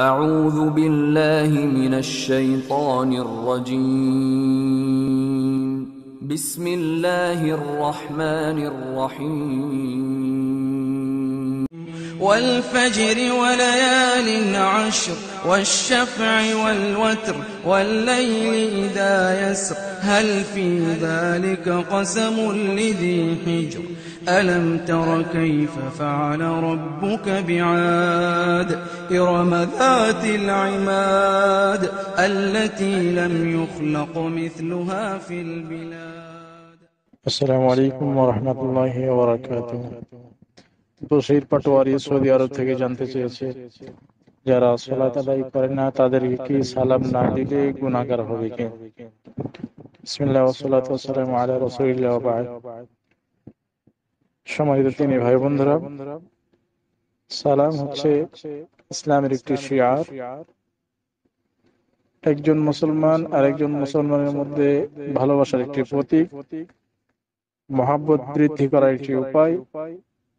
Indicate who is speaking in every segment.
Speaker 1: أعوذ بالله من الشيطان الرجيم. بسم الله الرحمن الرحيم.
Speaker 2: والفجر وليال عشر والشفع والوتر والليل إذا يسر. هل في ذلك قسم لذي حجر؟ ألم تر كيف فعل ربك بعاد؟ إرم ذات العماد التي لم يخلق مثلها في البلاد
Speaker 3: আসসালামু আলাইকুম ওরহমতুল্লাহ ওবরাকাত বশির পাটোয়ারি সৌদি আরব থেকে জানতে চেয়েছে যারা সালাত আদায় করে না তাদেরকে কি সালাম না দিলে গুনাহগার হবে কি বিসমিল্লাহ ওয়াসসালাতু ওয়াসসালামু আলা রাসূলিল্লাহ ওয়া বা'দ সম্মানিত তিনি ভাই বন্ধুরা সালাম হচ্ছে ইসলামের একটি শিয়ার। একজন মুসলমান আর একজন মুসলমানের মধ্যে ভালোবাসার একটি প্রতীক। মহাব্বত বৃদ্ধি করার একটি উপায়।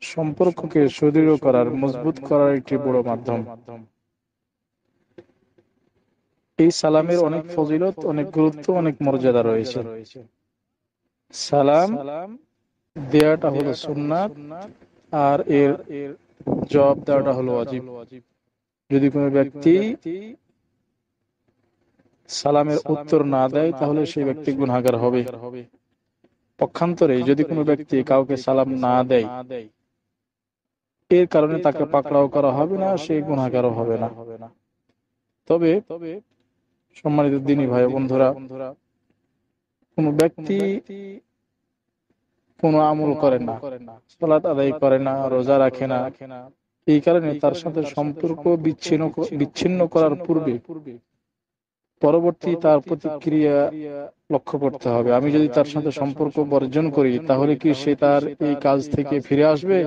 Speaker 3: সম্পর্ককে সুদৃঢ় করার মজবুত করার একটি বড় মাধ্যম। এই সালামের অনেক ফজিলত অনেক গুরুত্ব অনেক মর্যাদা রয়েছে। সালাম দেয়াটা হলো সুন্নাত আর এর জবাব দেওয়াটা হলো অজীব যদি কোনো ব্যক্তি সালামের উত্তর না দেয় তাহলে সেই ব্যক্তি গুনাহগার হবে। পক্ষান্তরে যদি কোনো ব্যক্তি কাউকে সালাম না দেয় এর কারণে তাকে পাকড়াও করা হবে না সে গুণাগারও হবে না। তবে সম্মানিত দিনী ভাই বন্ধুরা কোন ব্যক্তি কোন আমল করে না, সালাত আদায় করে না, রোজা রাখে না। এই কারণে তার সাথে সম্পর্ক বিচ্ছিন্ন বিচ্ছিন্ন করার পূর্বে পরবর্তী তার প্রতিক্রিয়া লক্ষ্য করতে হবে। আমি যদি তার সাথে সম্পর্ক বর্জন করি, তাহলে কি সে তার এই কাজ থেকে ফিরে আসবে?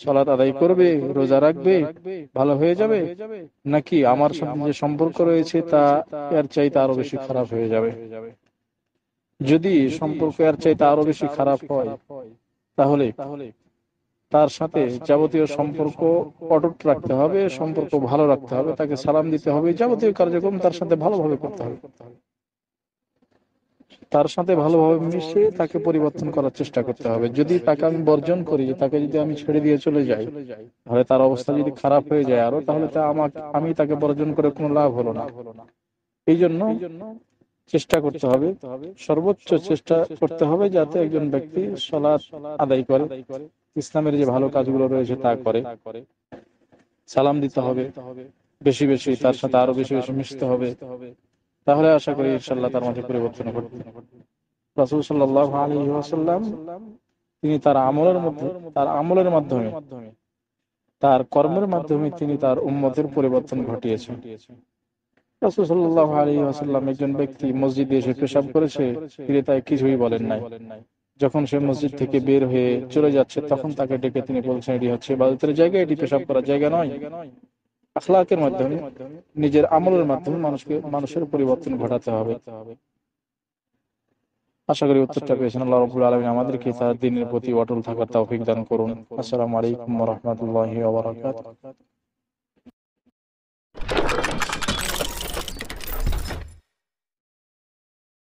Speaker 3: সলাৎ আদায় করবে, রোজা রাখবে, ভালো হয়ে যাবে? নাকি আমার সাথে যে সম্পর্ক রয়েছে তা এর চাইতে আরও বেশি খারাপ হয়ে যাবে? যদি সম্পর্ক এর চাইতে আরও বেশি খারাপ হয়, তাহলে তার সাথে যাবতীয় সম্পর্ক অটুট রাখতে হবে, সম্পর্ক ভালো রাখতে হবে, তাকে সালাম দিতে হবে, যাবতীয় কার্যক্রম তার সাথে ভালোভাবে করতে হবে। তার সাথে ভালোভাবে মিশে তাকে পরিবর্তন করার চেষ্টা করতে হবে। যদি তাকে আমি বর্জন করি, তাকে যদি আমি ছেড়ে দিয়ে চলে যাই, তাহলে তার অবস্থা যদি খারাপ হয়ে যায় আরও, তাহলে তা আমাকে, আমি তাকে বর্জন করে কোনো লাভ হলো না। এই জন্য চেষ্টা করতে হবে। সর্বোচ্চ চেষ্টা করতে হবে যাতে একজন ব্যক্তি সলাৎ আদায় করে। ইসলামের যে ভালো কাজগুলো রয়েছে তা করে। সালাম দিতে হবে। বেশি বেশি তার সাথে আরও বেশি বেশি মিশতে হবে। তাহলে আশা করি ইনশাল্লাহ তার মাঝে পরিবর্তন ঘটবে। রাসুল সাল্লাহ আলী ওয়াসাল্লাম তিনি তার আমলের মধ্যে তার আমলের মাধ্যমে তার কর্মের মাধ্যমে তিনি তার উম্মতের পরিবর্তন ঘটিয়েছেন। একজন ব্যক্তি মসজিদে এসে পেশাব করেছে, তিনি তাই কিছুই বলেন নাই। যখন সে মসজিদ থেকে বের হয়ে চলে যাচ্ছে, তখন তাকে ডেকে তিনি বলছেন, এটি হচ্ছে এটি পেশাব করার জায়গা নয়। আখলাকের মাধ্যমে, নিজের আমলের মাধ্যমে মানুষকে, মানুষের পরিবর্তন ঘটাতে হবে। আশা করি উত্তরটা পেয়েছেন। আল্লাহ রবুল আমাদেরকে তার দিনের প্রতি অটল থাকার তৌফিক দান করুন। আসসালামু আলাইকুম রহমতুল্লাহ